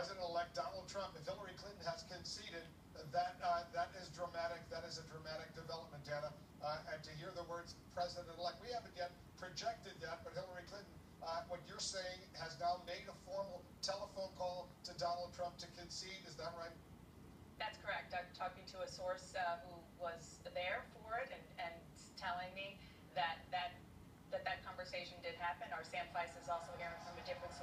President-elect Donald Trump, if Hillary Clinton has conceded, that uh, that is dramatic. That is a dramatic development, Dana. Uh, and to hear the words President-elect, we haven't yet projected that, but Hillary Clinton, uh, what you're saying, has now made a formal telephone call to Donald Trump to concede. Is that right? That's correct. I'm talking to a source uh, who was there for it and, and telling me that that that that conversation did happen. Our Sam Feist is also hearing from a different source